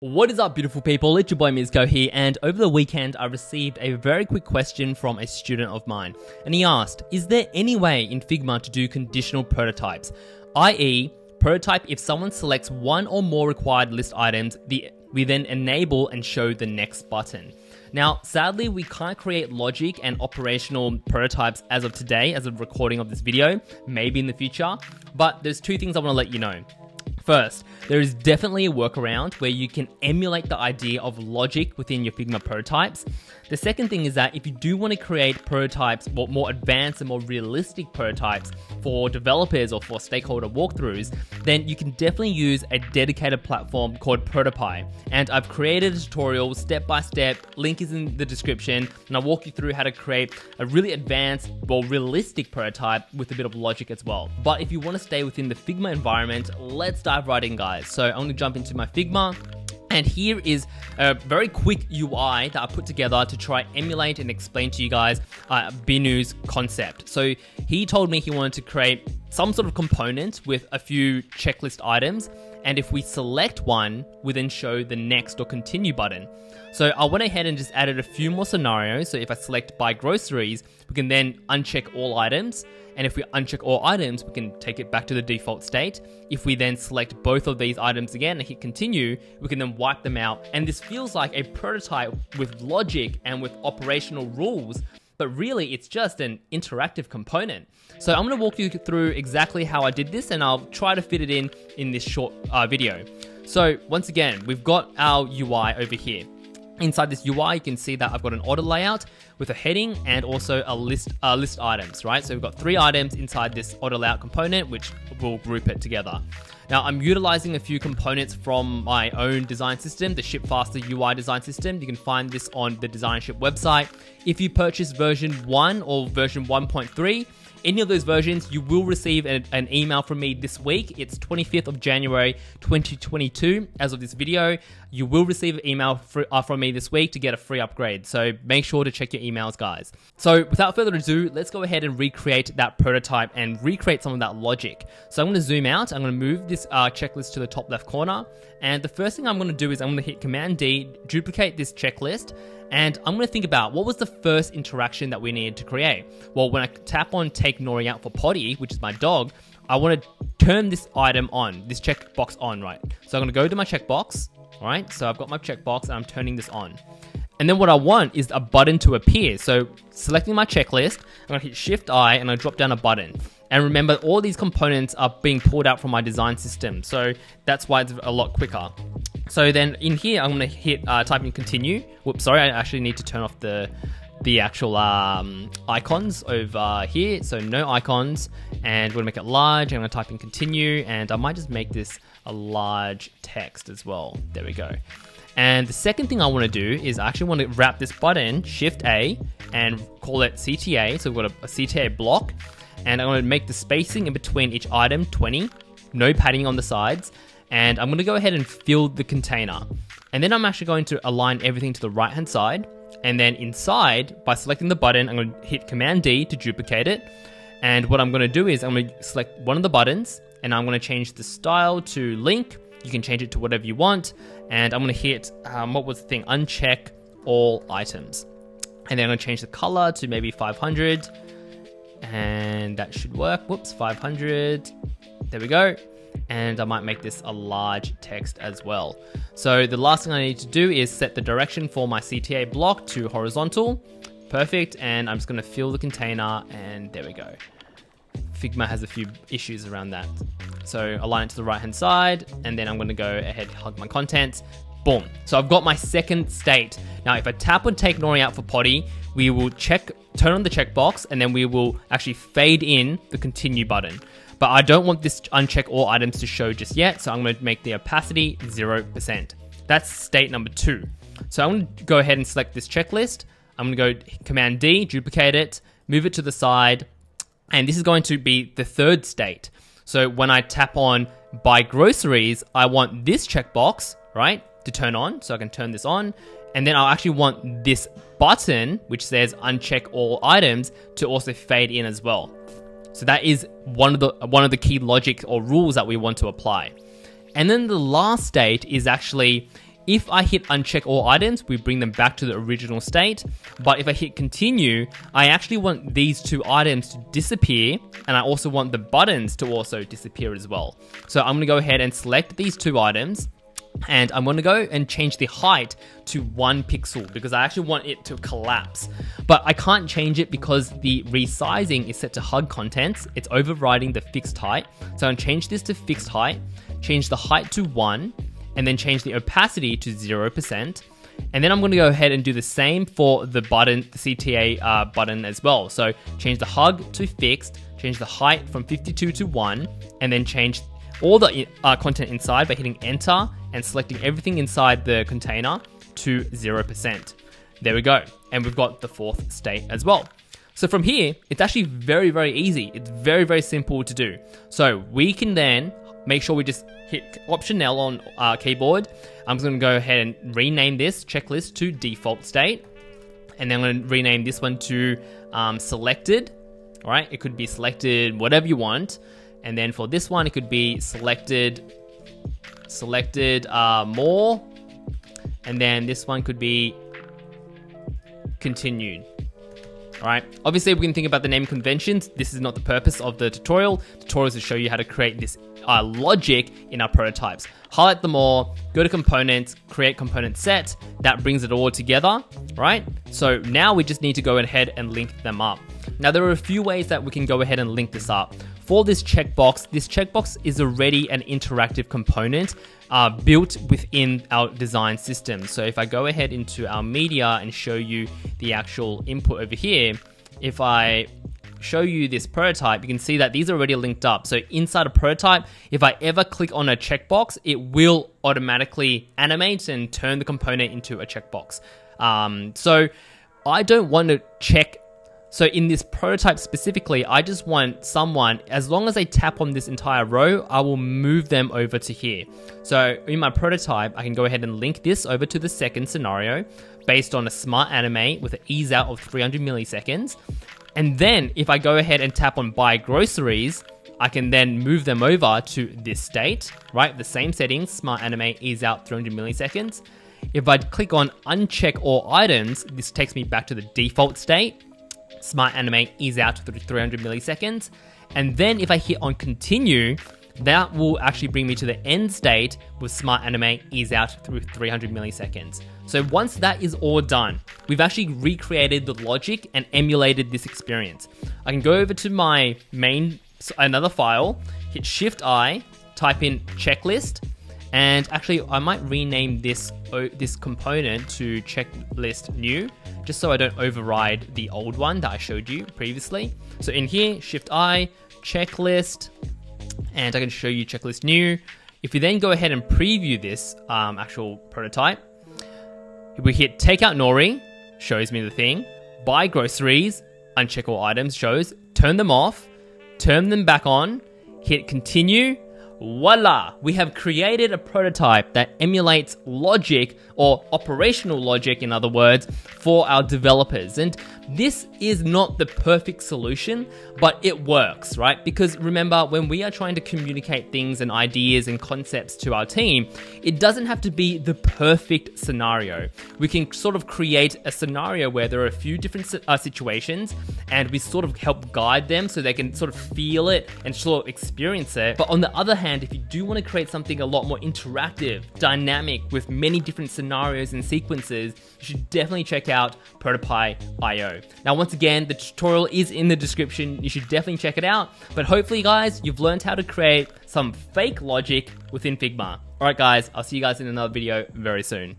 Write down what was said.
What is up, beautiful people? It's your boy Mizko here, and over the weekend, I received a very quick question from a student of mine. And he asked, Is there any way in Figma to do conditional prototypes? I.e., prototype if someone selects one or more required list items, the, we then enable and show the next button. Now, sadly, we can't create logic and operational prototypes as of today, as of recording of this video, maybe in the future, but there's two things I want to let you know. First, there is definitely a workaround where you can emulate the idea of logic within your Figma prototypes. The second thing is that if you do want to create prototypes, or more advanced and more realistic prototypes for developers or for stakeholder walkthroughs, then you can definitely use a dedicated platform called Protopie. And I've created a tutorial step by step, link is in the description, and I'll walk you through how to create a really advanced, well, realistic prototype with a bit of logic as well. But if you want to stay within the Figma environment, let's dive in, guys. So I'm going to jump into my Figma. And here is a very quick UI that I put together to try emulate and explain to you guys uh, Binu's concept. So he told me he wanted to create some sort of component with a few checklist items. And if we select one, we then show the next or continue button. So I went ahead and just added a few more scenarios. So if I select buy groceries, we can then uncheck all items. And if we uncheck all items, we can take it back to the default state. If we then select both of these items again and hit continue, we can then wipe them out. And this feels like a prototype with logic and with operational rules but really it's just an interactive component. So I'm gonna walk you through exactly how I did this and I'll try to fit it in in this short uh, video. So once again, we've got our UI over here. Inside this UI, you can see that I've got an auto layout with a heading and also a list uh, list items, right? So we've got three items inside this auto layout component, which will group it together. Now I'm utilizing a few components from my own design system, the ShipFaster UI design system. You can find this on the Designership website. If you purchase version 1 or version 1.3, any of those versions, you will receive an, an, email from me this week. It's 25th of January 2022 as of this video. You will receive an email uh, from me this week to get a free upgrade. So make sure to check your emails, guys. So without further ado, let's go ahead and recreate that prototype and recreate some of that logic. So I'm going to zoom out. I'm going to move this uh, checklist to the top left corner. And the first thing I'm going to do is I'm going to hit Command D, duplicate this checklist, and I'm going to think about what was the first interaction that we needed to create. Well, when I tap on take Nori out for potty, which is my dog, I want to turn this item on, this checkbox on, right? So I'm going to go to my checkbox, right? So I've got my checkbox and I'm turning this on. And then what I want is a button to appear. So selecting my checklist, I'm to hit Shift I and I drop down a button. And remember, all these components are being pulled out from my design system. So that's why it's a lot quicker. So then in here, I'm gonna hit uh, type in continue. Whoops, sorry, I actually need to turn off the the actual um, icons over here. So no icons, and we're gonna make it large. I'm gonna type in continue, and I might just make this a large text as well. There we go. And the second thing I want to do is I actually want to wrap this button, Shift A, and call it CTA. So we've got a, a CTA block, and I'm to make the spacing in between each item 20, no padding on the sides, and I'm going to go ahead and fill the container. And then I'm actually going to align everything to the right hand side. And then inside, by selecting the button, I'm going to hit Command D to duplicate it. And what I'm going to do is I'm going to select one of the buttons and I'm going to change the style to link. You can change it to whatever you want. And I'm going to hit, um, what was the thing? Uncheck all items. And then I'm going to change the color to maybe 500. And that should work. Whoops, 500. There we go and I might make this a large text as well. So the last thing I need to do is set the direction for my CTA block to horizontal. Perfect, and I'm just gonna fill the container and there we go. Figma has a few issues around that. So align it to the right hand side and then I'm gonna go ahead, and hug my contents, boom. So I've got my second state. Now if I tap on take Nori out for potty, we will check, turn on the checkbox and then we will actually fade in the continue button. But I don't want this uncheck all items to show just yet, so I'm going to make the opacity 0%. That's state number two. So I'm going to go ahead and select this checklist. I'm going to go Command D, duplicate it, move it to the side, and this is going to be the third state. So when I tap on buy groceries, I want this checkbox, right, to turn on. So I can turn this on. And then I'll actually want this button, which says uncheck all items, to also fade in as well. So that is one of the one of the key logic or rules that we want to apply. And then the last state is actually If I hit uncheck all items, we bring them back to the original state. But if I hit continue, I actually want these two items to disappear. And I also want the buttons to also disappear as well. So I'm gonna go ahead and select these two items and I'm to go and change the height to one pixel because I actually want it to collapse. But I can't change it because the resizing is set to hug contents. It's overriding the fixed height. So I'm to change this to fixed height, change the height to one, and then change the opacity to 0%. And then I'm going to go ahead and do the same for the button, the CTA uh, button as well. So change the hug to fixed, change the height from 52 to 1, and then change all the uh, content inside by hitting enter and selecting everything inside the container to 0%. There we go. And we've got the fourth state as well. So from here, it's actually very, very easy. It's very, very simple to do. So we can then make sure we just hit Option L on our keyboard. I'm just gonna go ahead and rename this checklist to default state. And then I'm gonna rename this one to um, selected. All right, it could be selected whatever you want. And then for this one, it could be selected, selected uh, more. And then this one could be continued. All right. Obviously, we can think about the name conventions. This is not the purpose of the tutorial. The tutorial is to show you how to create this uh, logic in our prototypes. Highlight them all, go to components, create component set. That brings it all together, right? So now we just need to go ahead and link them up. Now, there are a few ways that we can go ahead and link this up. For this checkbox, this checkbox is already an interactive component uh, built within our design system. So if I go ahead into our media and show you the actual input over here, if I show you this prototype, you can see that these are already linked up. So inside a prototype, if I ever click on a checkbox, it will automatically animate and turn the component into a checkbox. Um, so I don't want to check so in this prototype specifically, I just want someone, as long as they tap on this entire row, I will move them over to here. So in my prototype, I can go ahead and link this over to the second scenario based on a smart animate with an ease out of 300 milliseconds. And then if I go ahead and tap on buy groceries, I can then move them over to this state, right? The same settings, smart animate, ease out 300 milliseconds. If I click on uncheck all items, this takes me back to the default state Smart Animate ease out to 300 milliseconds. And then if I hit on continue, that will actually bring me to the end state with Smart Animate ease out through 300 milliseconds. So once that is all done, we've actually recreated the logic and emulated this experience. I can go over to my main, another file, hit Shift I, type in checklist, and actually, I might rename this this component to checklist new, just so I don't override the old one that I showed you previously. So in here, Shift I, checklist, and I can show you checklist new. If we then go ahead and preview this um, actual prototype, we hit take out Nori, shows me the thing, buy groceries, uncheck all items, shows, turn them off, turn them back on, hit continue, Voila! We have created a prototype that emulates logic, or operational logic in other words, for our developers. And this is not the perfect solution, but it works, right? Because remember, when we are trying to communicate things and ideas and concepts to our team, it doesn't have to be the perfect scenario. We can sort of create a scenario where there are a few different uh, situations and we sort of help guide them so they can sort of feel it and sort of experience it. But on the other hand, if you do want to create something a lot more interactive, dynamic, with many different scenarios and sequences, you should definitely check out Protopie.io. Now, once again, the tutorial is in the description. You should definitely check it out. But hopefully, guys, you've learned how to create some fake logic within Figma. All right, guys, I'll see you guys in another video very soon.